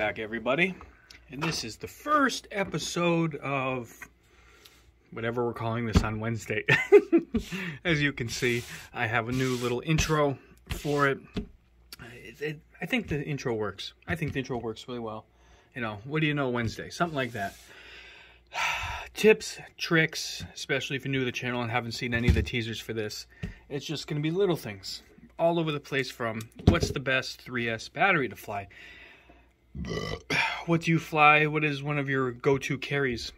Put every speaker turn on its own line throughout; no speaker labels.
back, everybody. And this is the first episode of whatever we're calling this on Wednesday. As you can see, I have a new little intro for it. It, it. I think the intro works. I think the intro works really well. You know, what do you know Wednesday? Something like that. Tips, tricks, especially if you're new to the channel and haven't seen any of the teasers for this. It's just going to be little things all over the place from what's the best 3S battery to fly? What do you fly? What is one of your go-to carries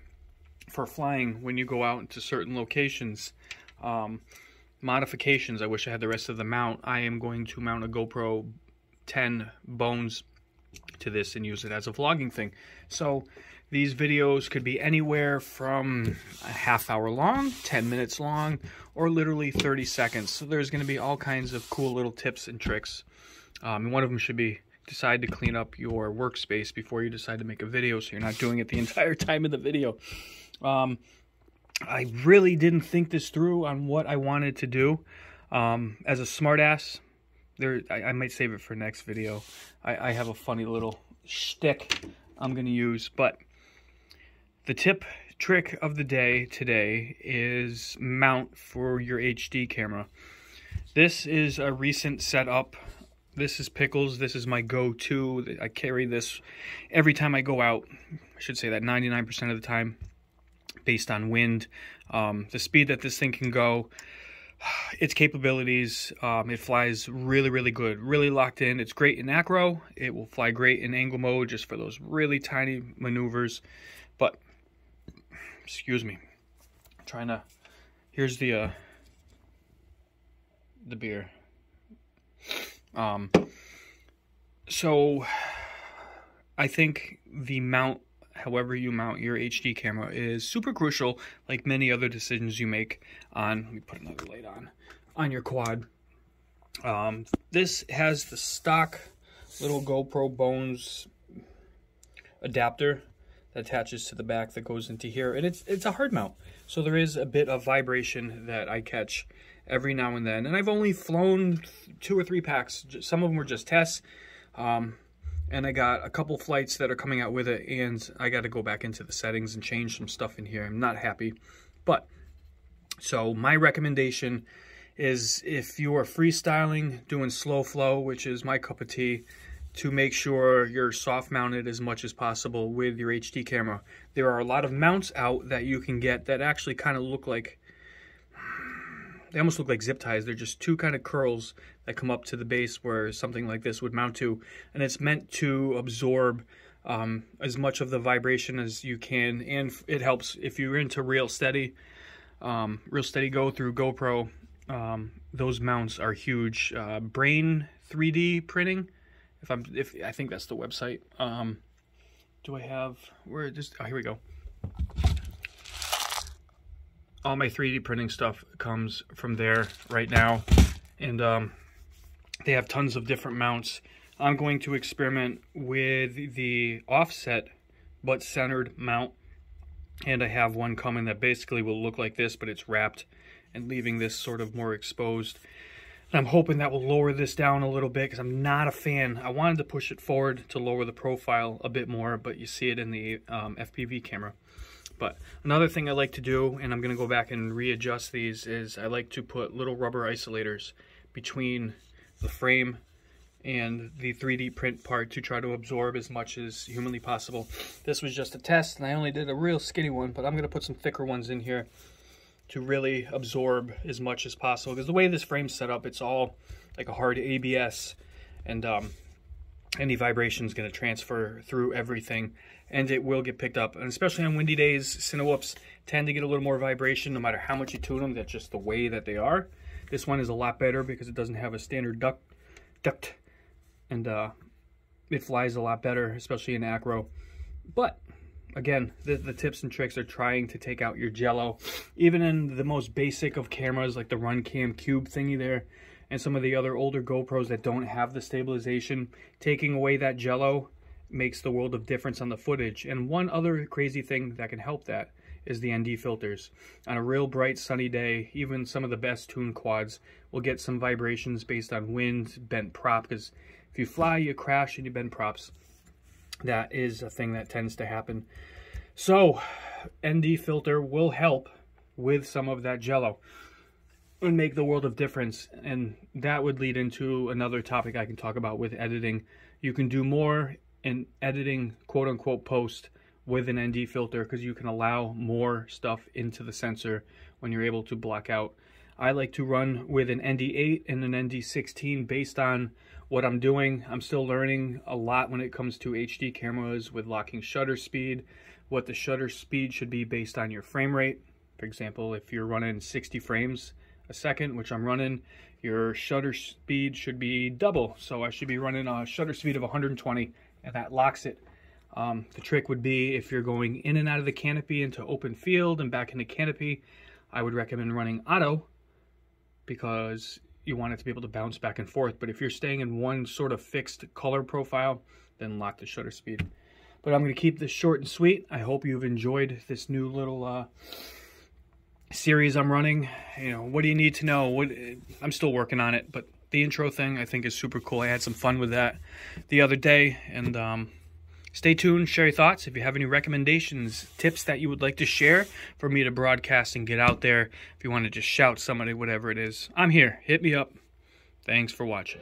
for flying when you go out into certain locations? Um, modifications. I wish I had the rest of the mount. I am going to mount a GoPro 10 Bones to this and use it as a vlogging thing. So these videos could be anywhere from a half hour long, 10 minutes long, or literally 30 seconds. So there's going to be all kinds of cool little tips and tricks. Um, one of them should be decide to clean up your workspace before you decide to make a video so you're not doing it the entire time of the video. Um, I really didn't think this through on what I wanted to do. Um, as a smartass, there I, I, might save it for next video. I, I have a funny little shtick I'm going to use, but the tip trick of the day today is mount for your HD camera. This is a recent setup. This is Pickles. This is my go-to. I carry this every time I go out. I should say that 99% of the time based on wind. Um, the speed that this thing can go, its capabilities, um, it flies really, really good. Really locked in. It's great in acro. It will fly great in angle mode just for those really tiny maneuvers. But excuse me. I'm trying to. Here's the uh, the beer. Um. So, I think the mount, however you mount your HD camera, is super crucial. Like many other decisions you make on. Let me put another light on on your quad. Um, this has the stock little GoPro Bones adapter that attaches to the back that goes into here. And it's, it's a hard mount. So there is a bit of vibration that I catch every now and then. And I've only flown two or three packs. Some of them were just tests. Um, and I got a couple flights that are coming out with it. And I got to go back into the settings and change some stuff in here. I'm not happy. But, so my recommendation is if you are freestyling, doing slow flow, which is my cup of tea, to make sure you're soft mounted as much as possible with your HD camera. There are a lot of mounts out that you can get that actually kind of look like, they almost look like zip ties. They're just two kind of curls that come up to the base where something like this would mount to. And it's meant to absorb um, as much of the vibration as you can. And it helps if you're into ReelSteady, um, ReelSteady Go through GoPro. Um, those mounts are huge. Uh, Brain 3D printing if I'm, if I think that's the website. Um, do I have, where just, oh, here we go. All my 3D printing stuff comes from there right now. And um, they have tons of different mounts. I'm going to experiment with the offset but centered mount. And I have one coming that basically will look like this, but it's wrapped and leaving this sort of more exposed. I'm hoping that will lower this down a little bit because I'm not a fan. I wanted to push it forward to lower the profile a bit more, but you see it in the um, FPV camera. But another thing I like to do, and I'm going to go back and readjust these, is I like to put little rubber isolators between the frame and the 3D print part to try to absorb as much as humanly possible. This was just a test, and I only did a real skinny one, but I'm going to put some thicker ones in here to really absorb as much as possible. Because the way this frame's set up, it's all like a hard ABS and um, any vibration is going to transfer through everything and it will get picked up. And especially on windy days, Cinewhoops tend to get a little more vibration no matter how much you tune them. That's just the way that they are. This one is a lot better because it doesn't have a standard duct, duct and uh, it flies a lot better, especially in acro. But again, the, the tips and tricks are trying to take out your jello. Even in the most basic of cameras, like the Runcam Cube thingy there, and some of the other older GoPros that don't have the stabilization, taking away that jello makes the world of difference on the footage. And one other crazy thing that can help that is the ND filters. On a real bright sunny day, even some of the best tuned quads will get some vibrations based on wind, bent prop, because if you fly, you crash and you bend props. that is a thing that tends to happen. So, ND filter will help with some of that jello and make the world of difference. And that would lead into another topic I can talk about with editing. You can do more in editing quote unquote post with an ND filter because you can allow more stuff into the sensor when you're able to block out. I like to run with an ND8 and an ND16 based on what I'm doing. I'm still learning a lot when it comes to HD cameras with locking shutter speed, what the shutter speed should be based on your frame rate. For example, if you're running 60 frames a second, which I'm running, your shutter speed should be double. So I should be running a shutter speed of 120 and that locks it. Um, the trick would be if you're going in and out of the canopy into open field and back into canopy, I would recommend running auto because you want it to be able to bounce back and forth. But if you're staying in one sort of fixed color profile, then lock the shutter speed. But I'm going to keep this short and sweet. I hope you've enjoyed this new little uh, series I'm running. You know, what do you need to know? What I'm still working on it, but the intro thing I think is super cool. I had some fun with that the other day, and um, stay tuned. Share your thoughts. If you have any recommendations, tips that you would like to share for me to broadcast and get out there, if you want to just shout somebody, whatever it is, I'm here. Hit me up. Thanks for watching.